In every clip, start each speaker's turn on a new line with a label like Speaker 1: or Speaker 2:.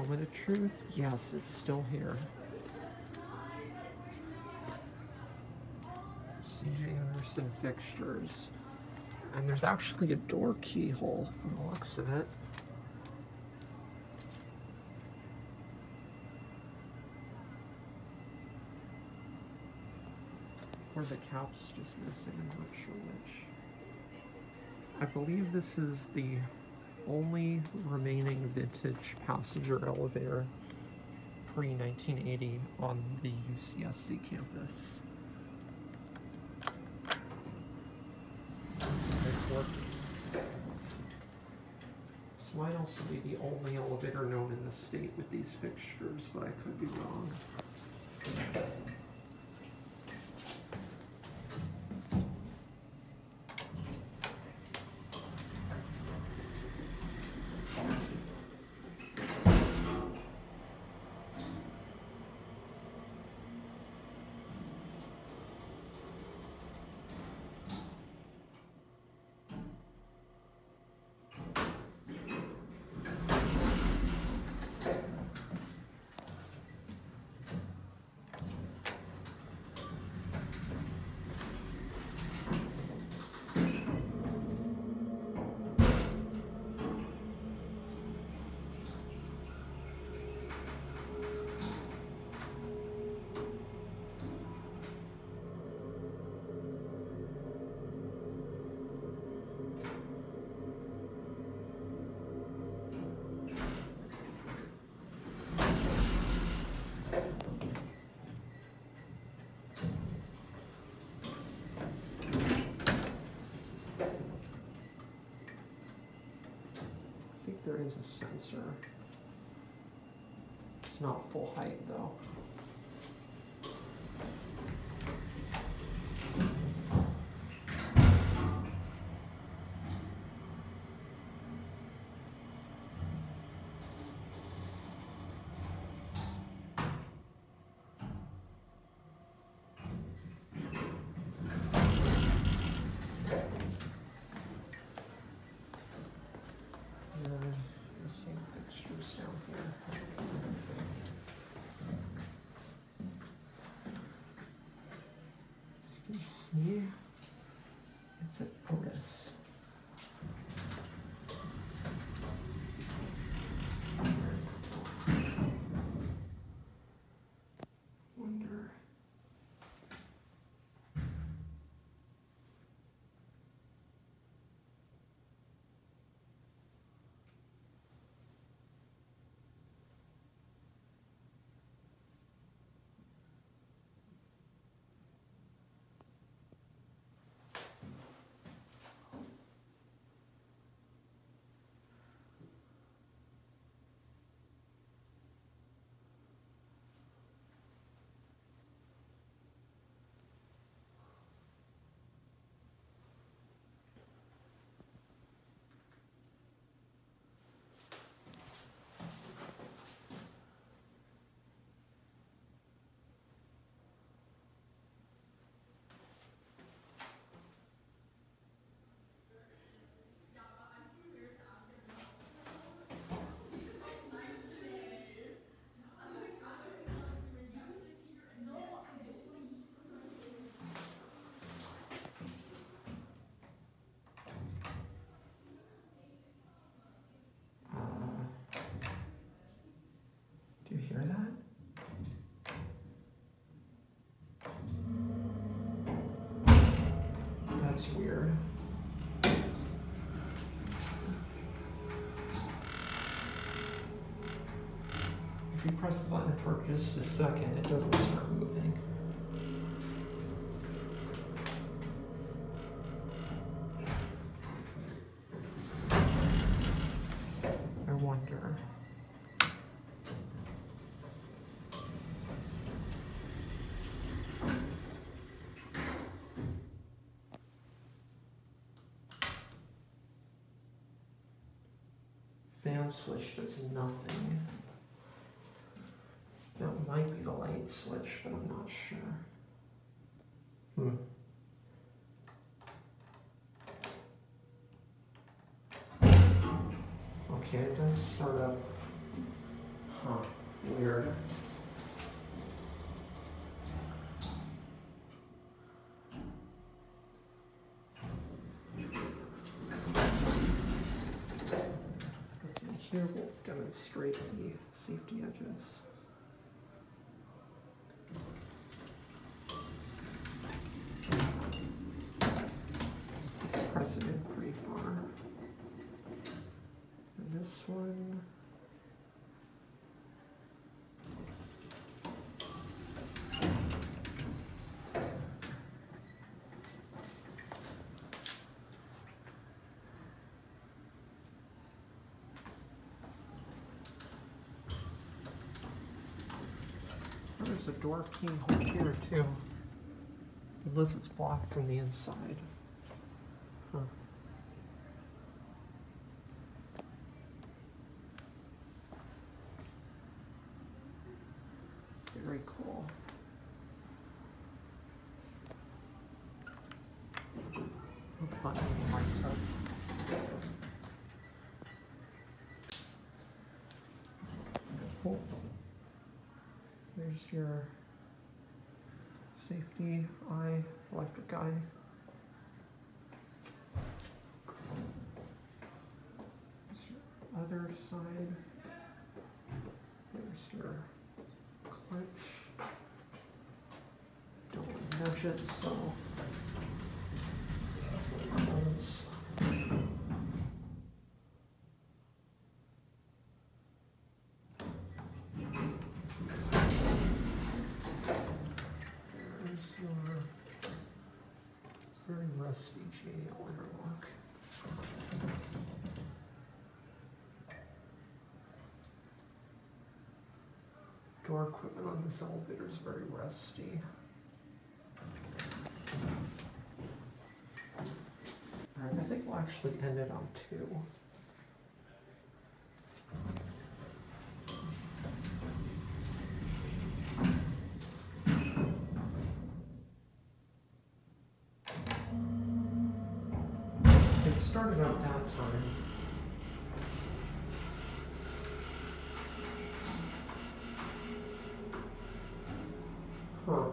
Speaker 1: Moment of truth? Yes, it's still here. CJ Anderson fixtures. And there's actually a door keyhole from the looks of it. Or the cap's just missing, I'm not sure which. I believe this is the only remaining vintage passenger elevator pre-1980 on the UCSC campus. It's working. This might also be the only elevator known in the state with these fixtures, but I could be wrong. There is a sensor. It's not full height though. And then the same fixtures down here. As you it's a Otis. Wonder. Uh, do you hear that? That's weird. If you press the button for just a second, it doesn't start moving. I wonder. Fan switch does nothing. That might be the light switch, but I'm not sure. Hmm. Okay, it does start up. Huh, weird. Here we'll demonstrate the safety edges. This one. There's a door keyhole here too. Unless it's blocked from the inside. Very cool. Hope button lights up. Cool. There's your safety eye, electric eye. There's your other side. There's your Don't nudge it, so. There's your very rusty JL interlock. Door equipment on this elevator is very rusty. Alright, I think we'll actually end it on two. It started out that time. Alright,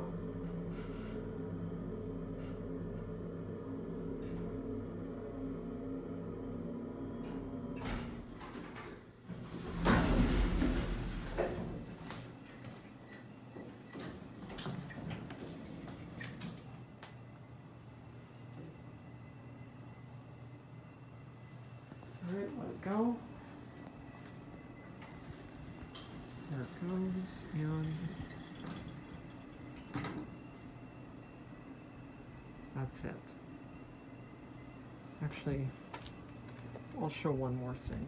Speaker 1: let it go. There it goes, and that's it. Actually, I'll show one more thing.